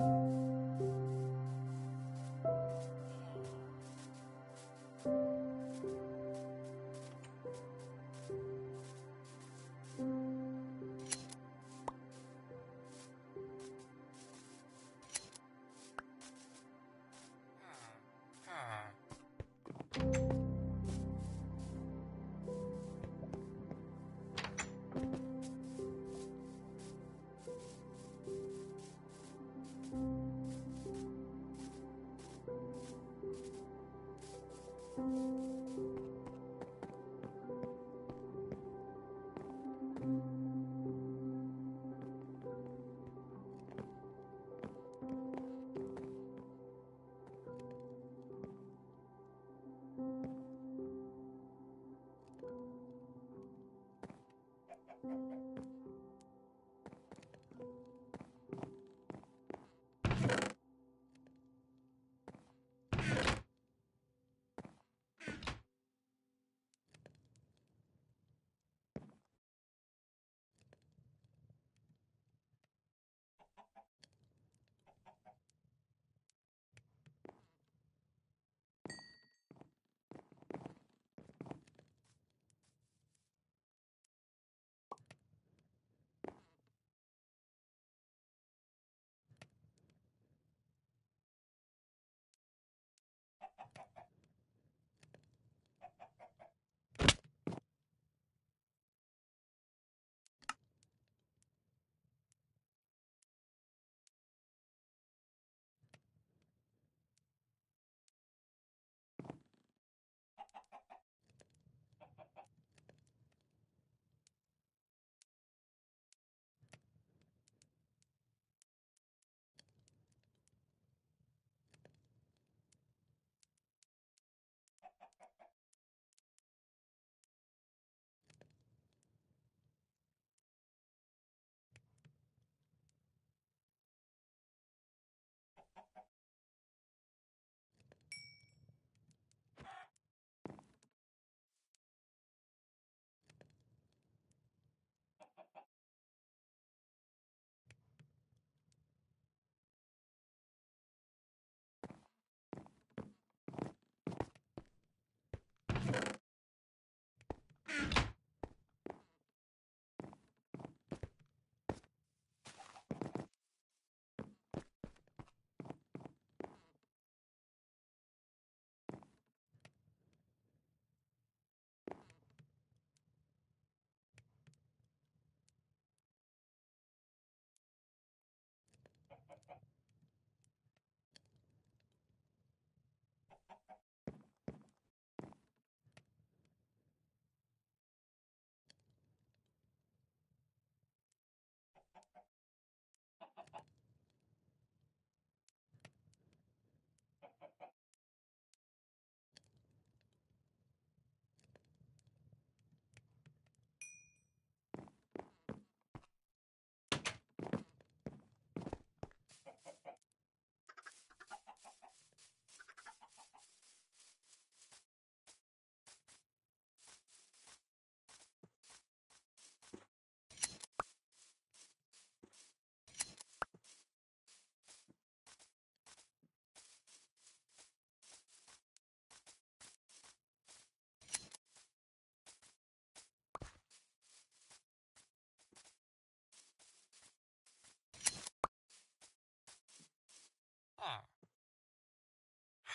あ。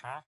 Huh?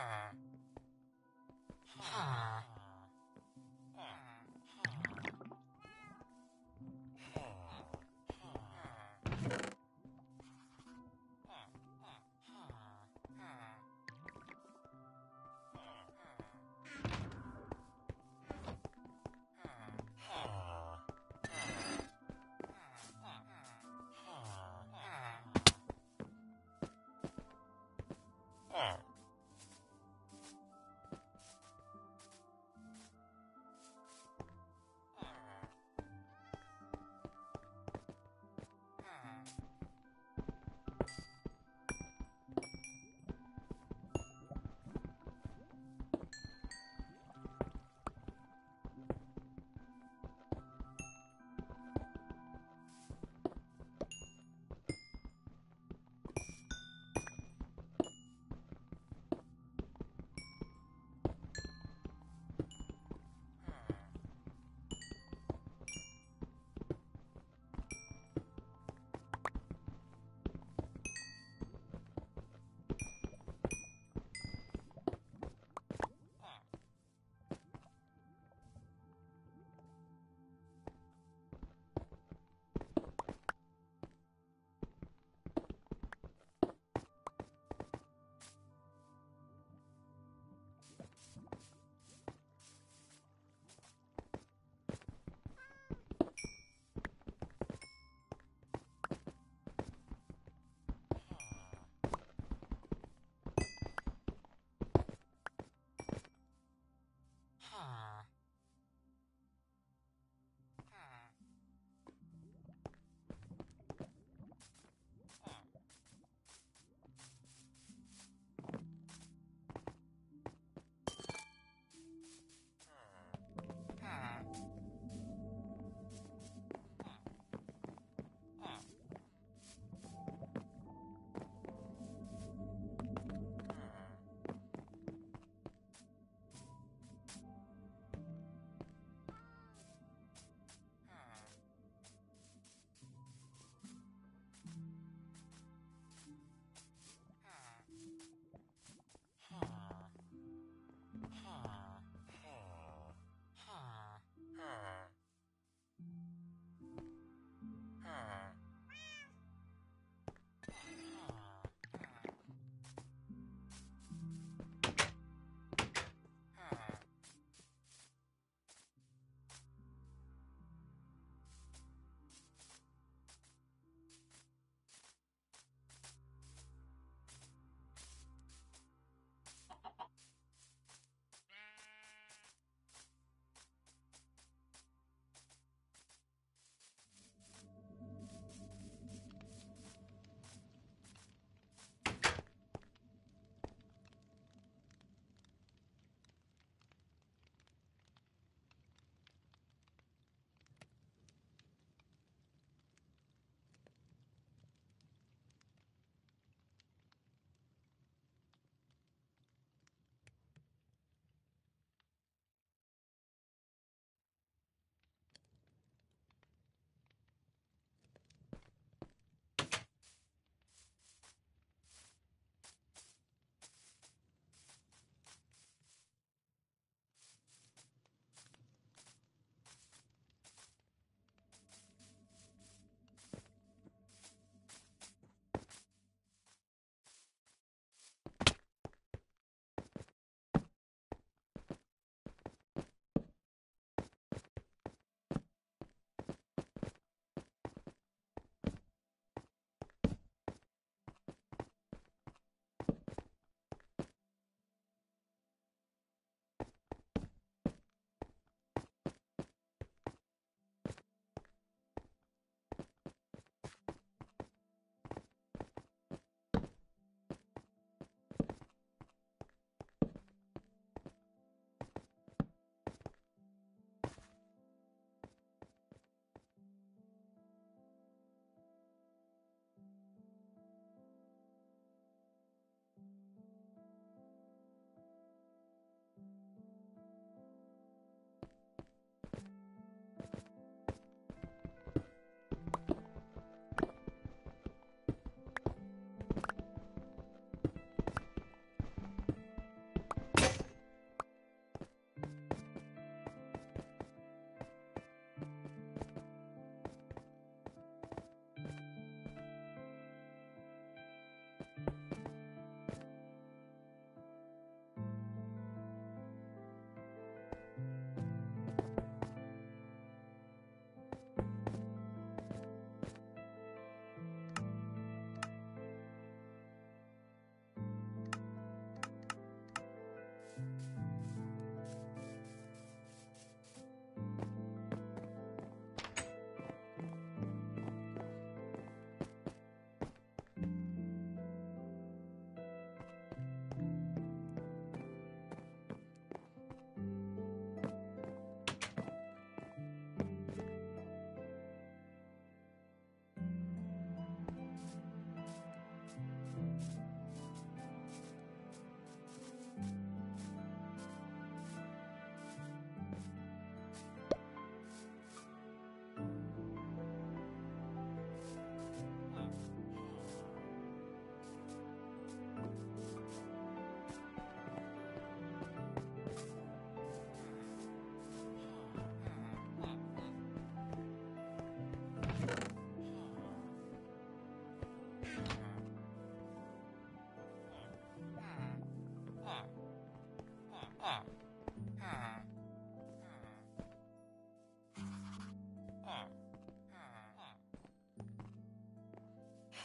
Ah.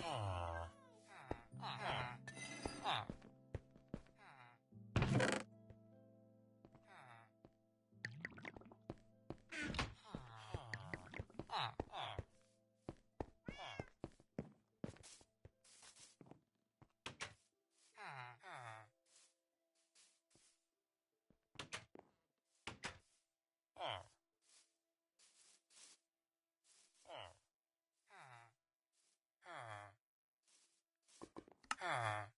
Ah. Ah.